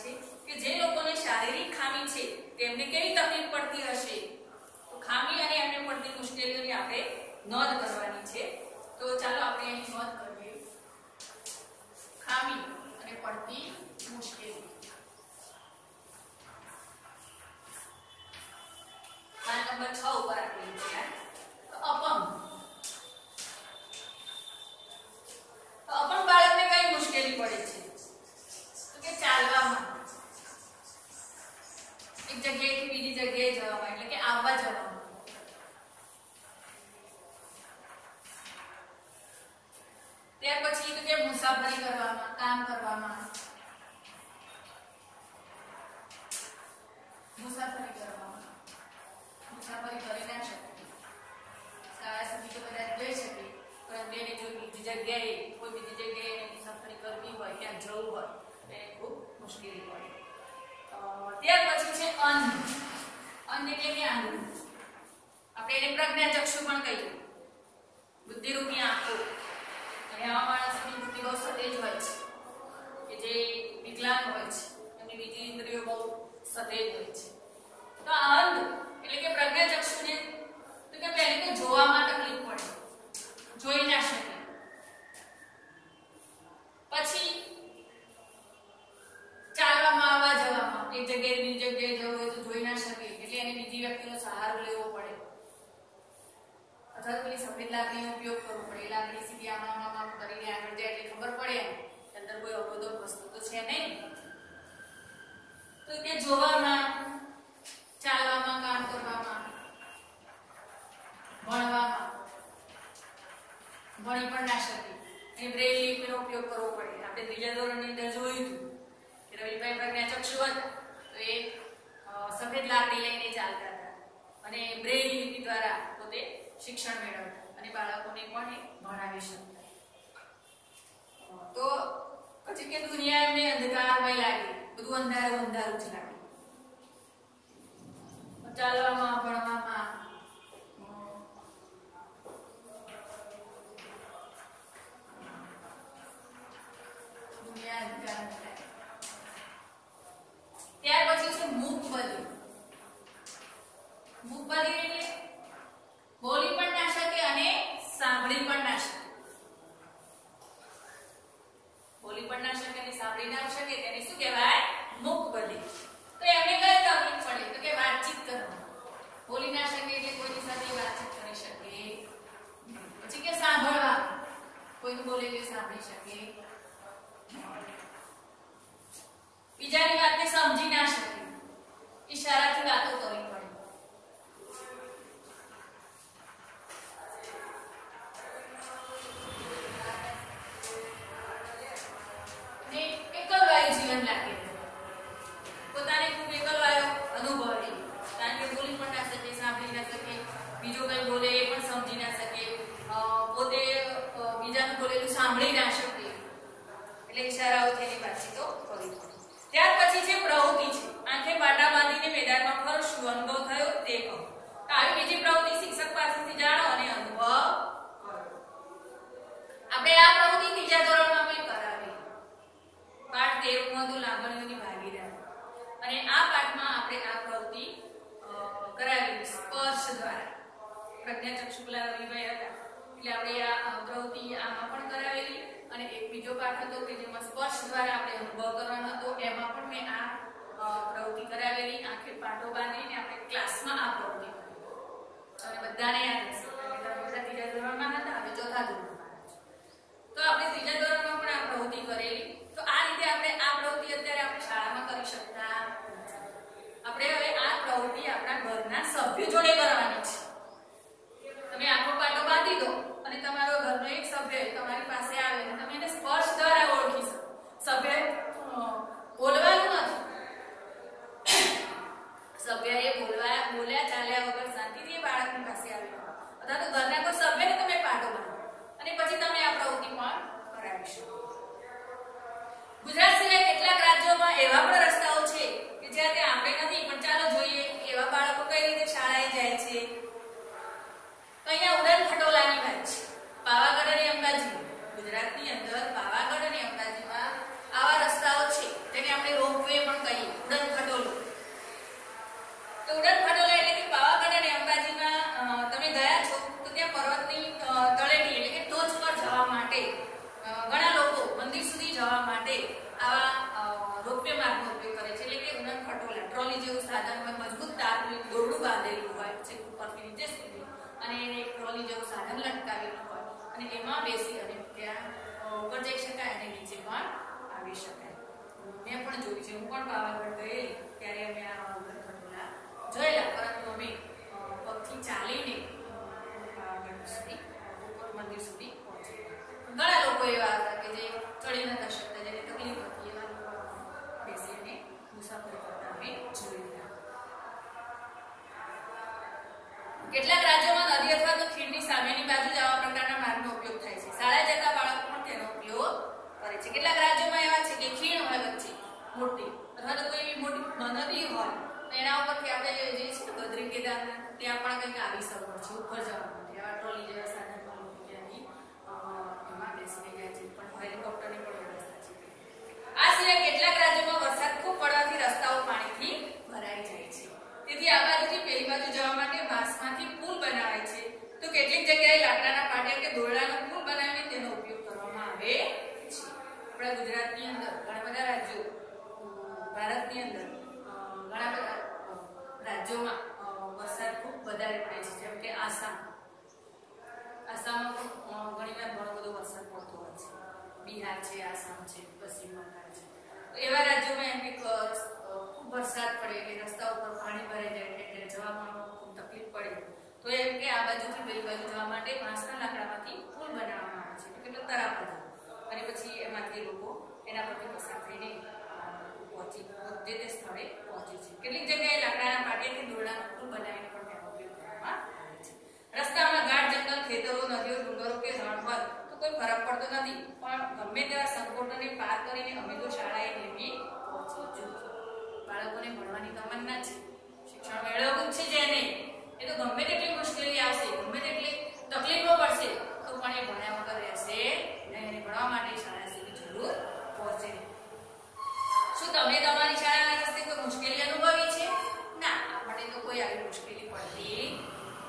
છે કે જે લોકોને શારીરિક ખામી છે, તેમને કેવી તકલીફ પડતી હશે? તો ખામી અને એમને પડતી મુશ્કેલીઓની આપણે નોંધ કરવાની છે. તો ચાલો આપણે અહીં નોંધ કરીએ. ખામી અને પડતી મુશ્કેલી. પાન નંબર 6 ઉપર આપેલું છે તો અપંગ તો અપંગ બાળકને કઈ મુશ્કેલી પડે છે તો કે ચાલવામાં એક જગ્યાએથી બીજી જગ્યાએ જવામાં એટલે કે આવવા જવામાં ત્યાર પછી તો કે મુસાફરી કરવામાં, કામ કરવામાં. મુસાફરી કરવામાં. મુસાફરી કરી ના શકે શાળા સુધી તો બધા જઈ શકે પરંતુ એને જો બીજી જગ્યાએ, કોઈ બીજી જગ્યાએ મુસાફરી કરવી હોય ક્યાં જવું હોય એને ખૂબ મુશ્કેલી પડે. ત્યાર પછી છે અન્ન અન્ન એટલે કે આંધળું આપણે એને પ્રજ્ઞાચક્ષુ પણ કહીએ. બુદ્ધિરૂપી આંખો અને આવા માણસોની બુદ્ધિ બહુ સતેજ હોય છે કે જે વિકલાંગ હોય છે એમની બીજી ઇન્દ્રિયો સતેજ હોય છે. તો આ અંધ, એટલે કે પ્રજ્ઞાચક્ષુને, તો કે પહેલી તો જોવામાં તકલીફ પડે. જોઈ ના શકે. પછી ચાલવામાં આવવા જવામાં, એક જગ્યાએ બીજી જગ્યાએ જવું હોય તો જોઈ ના શકે, એટલે એને બીજી વ્યક્તિનો સહારો લેવો પડે. અથવા પેલી સફેદ લાકડીનો ઉપયોગ કરવો પડે એ લાકડી સીધી આમ આમ આમ આમ કરીને આગળ જાય એટલે ખબર પડે એમ કે અંદર કોઈ અવરોધક વસ્તુ તો છે નહીં જોવામાં ચાલવામાં, કામ કરવામાં, ભણવામાં, ભણી પણ ના શકે. અને બ્રેલ ઉપયોગ કરવો પડે. આપણે ત્રીજા ધોરણની જોયું હતું રવિભાઈ પ્રજ્ઞાચક્ષુ હતા. તો એ સફેદ લાકડી લઈને ચાલતા હતા. અને બ્રેલ દ્વારા પોતે શિક્ષણ મેળવતા. અને બાળકોને પણ ભણાવી શકતા તો પછી કે દુનિયા એમને અંધકારમય લાગી. બધું અંધારું અંધારું જ લાગે ચાલવામાં ભણવામાં ત્યાર પછી છે મૂક બધિર મૂક બધિર એટલે બોલી પણ ના શકે અને સાંભળી પણ ના શકે બોલી પણ ના શકે અને સાંભળી ના શકે તેને શું કહેવાય મૂક બધિર તો એમને કઈ તકલીફ પડે તો કે વાતચીત કરવાની બોલી ના શકે એટલે કોઈની સાથે વાતચીત કરી શકે નહીં. પછી કે સાંભળવા કોઈનું બોલે એટલે સાંભળી શકે બીજાની વાતને સમજી ના શકે ઈશારાથી વાતો કરવી પડે ને એકલવાયું જીવન લાગે પોતાને ખૂબ એકલવાયો અનુભવે કારણ કે બોલી પણ ના શકે સાંભળી ના શકે બીજો કઈ બોલે એ પણ સમજી ના શકે અ, પોતે અ, બીજાનું બોલેલું સાંભળી ના શકે એટલે ઈશારાઓથી એની વાતચીતો કરવી ત્યાર પછી છે પ્રવૃત્તિ છે. આંખે પાટા બાંધીને મેદાનમાં ફરશું, અનુભવ થયો તે કહો. તો આવી બીજી પ્રવૃત્તિ શિક્ષક પાસેથી જાણો અને અનુભવ આપણે આ પ્રવૃત્તિ ત્રીજા ધોરણમાં પણ કરાવી. પાઠ તેરમાં હતું, લાગણીઓની ભાગીદારી. અને આ પાઠમાં આપણે આ પ્રવૃત્તિ કરાવી. સ્પર્શ દ્વારા. પ્રજ્ઞાચક્ષુ પેલા રવિભાઈ હતા. એટલે આપણે આ પ્રવૃત્તિ આમાં પણ કરાવેલી અને એક બીજો પાઠ હતો કે જેમાં સ્પર્શ દ્વારા આપણે અનુભવ કરવાનો હતો, એમાં પણ મેં આ પ્રવૃત્તિ કરાવેલી. આખે પાઠો બાંધીને આપણે ક્લાસમાં આ પ્રવૃત્તિ અને બધાને યાદ હશે બધા ત્રીજા ધોરણમાં હતા, હવે ચોથા ધોરણમાં તો આપણે ત્રીજા ધોરણમાં પણ આ પ્રવૃત્તિ કરેલી તો આ રીતે આપણે આ પ્રવૃત્તિ અત્યારે આપણે શાળામાં કરી શકતા નથી. આપણે હવે આ પ્રવૃત્તિ આપણા ઘરના સભ્યો જોડે કરવાની છે તમે આખો પાટો બાંધી દો અને તમારો ઘરનો એક સભ્ય તમારી પાસે આવે અને તમે એને સ્પર્શ દ્વારા ઓળખી શકો સભ્ય ટ્રોલી જેવું સાધન હોય મજબૂત તારનું દોરડું બાંધેલું હોય છે ઉપરથી નીચે સુધી અને એને એક ટ્રોલી જેવું સાધન લટકાવેલું હોય અને એમાં બેસી અને ત્યાં ઉપર જઈ શકાય અને નીચે પણ આવી શકાય. મેં પણ જોયું છે. હું પણ પાવાગઢ ગયેલી. ત્યારે અમે આ ઉગરખંડોલા જોયેલા. પરંતુ અમે પગથી ચાલીને પાવાગઢ સુધી મંદિર સુધી પહોંચી ઘણા લોકો એવા હતા કે જે ચડી નતા શકતા જેને તકલીફ હતી એવા લોકો બેસીને મુસાફરી કરતા અમે જોયેલા કેટલાક રાજ્યોમાં નદી અથવા તો ખીણની સામેની બાજુ જ આવા પ્રકારના માર્ગનો ઉપયોગ થાય છે શાળા જતા બાળકો પણ તેનો ઉપયોગ કરે છે કેટલાક રાજ્યોમાં એવા છે કે ખીણ હોય વચ્ચે મોટી અથવા તો કોઈ એવી મોટી નદી હોય તો એના ઉપરથી આપણે જે છે ને બદ્રી કેદારનાથ ત્યાં પણ કંઈક આવી સગવડ છે ઉપર જવા માટે આવા ટ્રોલી જેવા સાધનમાં લોકો ત્યાંથી અ, એમાં બેસીને જાય છે પણ હેલિકોપ્ટરની પણ વ્યવસ્થા છે આ સિવાય કેટલાક રાજ્યોમાં વરસાદ ખૂબ પડવાથી રસ્તાઓ પાણીથી ભરાઈ જાય છે તેથી આ બાજુથી પેલી બાજુ જવા માટે બાંસમાંથી પુલ બનાવાય છે તો કેટલીક જગ્યાએ લાકડાના પાટિયા કે દોરડાનો પુલ બનાવીને તેનો ઉપયોગ કરવામાં આવે છે આપણા ગુજરાતની અંદર ઘણા બધા રાજ્યો અમ, ભારતની અંદર ઘણા બધા રાજ્યોમાં અ, વરસાદ ખૂબ વધારે પડે છે જેમ કે આસામ આસામમાં પણ અ, ઘણીવાર ઘણો બધો વરસાદ પડતો હોય છે બિહાર છે આસામ છે પશ્ચિમ બંગાળ છે તો એવા રાજ્યોમાં એમ કે અ, ખૂબ વરસાદ પડે એટલે રસ્તા ઉપર પાણી ભરાઈ જાય એટલે જવામાં ખૂબ તકલીફ પડે તો એમ કે આ બાજુથી પેલી બાજુ જવા માટે બાંસના લાકડામાંથી પુલ બનાવવામાં આવે છે એટલે કેટલો તરાપ હતો અને પછી એમાંથી લોકો એના પરથી પસાર થઈને અ, પહોંચી જે તે સ્થળે પહોંચે છે કેટલીક જગ્યાએ લાકડાના પાટિયાથી દોરડાનો પુલ બનાવીને પણ તેનો ઉપયોગ કરવામાં આવે છે રસ્તામાં ગાઢ જંગલ ખેતરો નદીઓ ડુંગરો કે રણ હોય તો કોઈ ફરક પડતો નથી પણ ગમે તેવા સંકોટોને પાર કરીને અમે તો શાળાએ નેમી પહોંચી જશું બાળકોને ભણવાની તમન્ના છે. શિક્ષણ મેળવવું છે જેને એ તો ગમે તેટલી મુશ્કેલી આવશે, ગમે તેટલી તકલીફો પડશે, તો પણ એ ભણ્યા વગર રહેશે નહીં એને ભણવા માટે શાળા સુધી જરૂર પહોંચે શું તમે તમારી શાળાના રસ્તે કોઈ મુશ્કેલી અનુભવી છે? ના આપણને તો કોઈ આવી મુશ્કેલી પડતી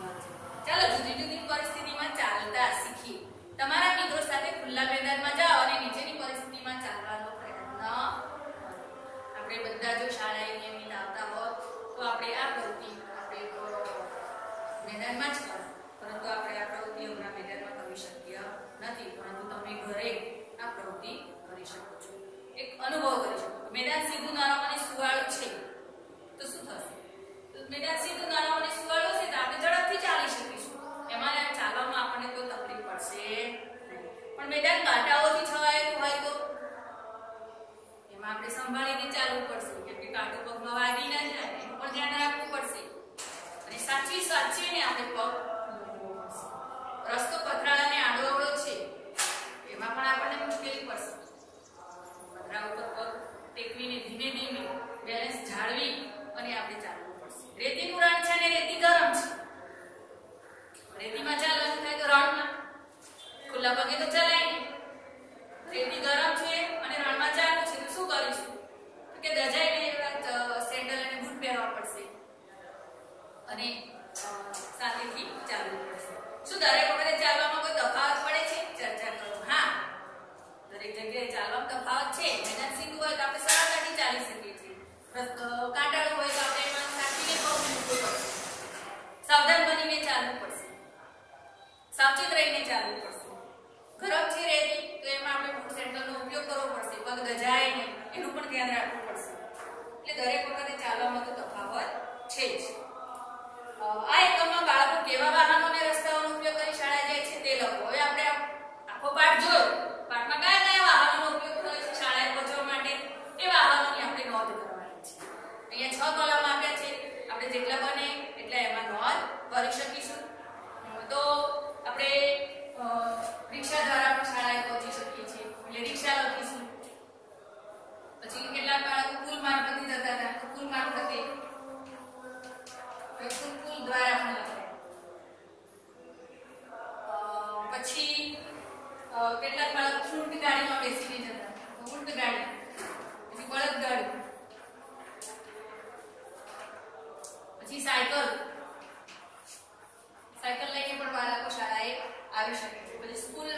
નથી. ચાલો, જુદી જુદી પરિસ્થિતિમાં ચાલતા શીખીએ. તમારા મિત્રો સાથે ખુલ્લા મેદાનમાં જાઓ અને નીચેની પરિસ્થિતિમાં ચાલવાનો પ્રયત્ન કરો આપણે બધા જો શાળાએ નિયમિત આવતા હોત, તો આપણે આ પ્રવૃત્તિ, આપણે મેદાનમાં જ કરો પરંતુ આપણે આ પ્રવૃત્તિ હમણાં મેદાનમાં કરવી શક્ય નથી, પરંતુ તમે ઘરે આ પ્રવૃત્તિ કરી શકો છો. એક અનુભવ કરી શકો મેદાન સીધું નરમ સુવાળો છે, તો શું થશે? તો મેદાન સીધું નરમ અને સુવાળું છે, તો આપણે ઝડપથી ચાલી શકીશું. એમાં ચાલવામાં આપણને કોઈ તકલીફ પડશે. પણ મેદાન કાંટાઓથી છવાયેલું હોય તો આપણે સંભાળીને ચાલવું પડશે. કેમ કે કાંટો પગમાં વાગી ના જાય, એનું પણ ધ્યાન રાખવું પડશે. અને સાચવી સાચવીને આપણે પગ. રસ્તો પથરાળા અને આડો અવળો છે. એમાં પણ આપણને મુશ્કેલી પડશે. પથરા ઉપર પગ ટેકવીને ધીમે ધીમે બેલેન્સ જાળવી અને આપણે ચાલવું પડશે. રેતીનું રણ છે ને રેતી ગરમ છે. રેતીમાં ચાલવાનું થાય તો રણમાં. ખુલ્લા પગે તો ચલાય રેતી ગરમ છે શું કરીશું તો કે દજાઈને એવા સેન્ડલ અને બૂટ પહેરવા પડશે. અને સાથેથી ચાલવું પડશે. શું દરેક વખતે ચાલવામાં કોઈ તફાવત પડે છે? ચર્ચા કરો. હા. દરેક જગ્યાએ ચાલવામાં તફાવત છે. મેદાન સીધું હોય તો આપણે સરળતાથી ચાલી શકીએ છીએ. કાંટાળું હોય તો આપણે એમાં સાચવીને પગ મૂકવું પડશે. સાવધાન બનીને ચાલવું પડશે. સાવચેત રહીને ચાલવું પડશે. ગરમ છે રેતી, તો એમાં આપણે ફૂડ સેન્ડલનો ઉપયોગ કરવો પડશે પગ દજાય નહીં એનું ધ્યાન રાખવું પડશે. એટલે દરેક વખતે ચાલવામાં તો તફાવત છે જ. આ એકમમાં બાળકો કેવા વાહનો અને રસ્તાઓનો ઉપયોગ કરી શાળાએ જાય છે તે લખો હવે આપણે આ આખો પાઠ જોયો પાઠમાં કયા કયા વાહનોનો ઉપયોગ કરે છે શાળાએ પહોંચવા માટે એ વાહનોની આપણે નોંધ કરવાની છે અહીંયા છ કોલમ આપ્યા છે આપણે જેટલા બને એટલા એમાં નોંધ કરી શકીશું તો આપણે અ, રિક્ષા દ્વારા પણ શાળાએ પહોંચી શકીએ છીએ એટલે રિક્ષા લખીશું પછી કેટલાક બાળકો પુલ મારફતે જતા હતા તો પુલ મારફતે હવે પુલ પુલ દ્વારા પણ લખાય અ, પછી અ, કેટલાક બાળકો ઊંટ ગાડીમાં બેસીને જતા તો ઊંટ ગાડી પછી બળદ ગાડી પછી સાયકલ સાયકલ લઈને પણ બાળકો શાળાએ આવી શકે છે પછી સ્કૂલ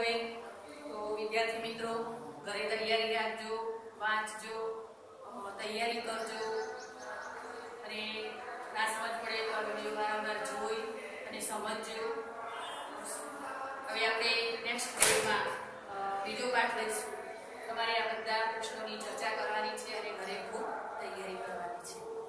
વેન વિદ્યાર્થી મિત્રો ઘરે તૈયારી રાખજો વાંચજો અ, તૈયારી કરજો અને ના સમજ પડે તો આ વીડિયો વારંવાર જોઈ અને સમજજો. હવે આપણે નેક્સ્ટ વિડીયોમાં બીજો પાઠ લઈશું. તમારે આ બધા પ્રશ્નોની ચર્ચા કરવાની છે અને ઘરે ખૂબ તૈયારી કરવાની છે.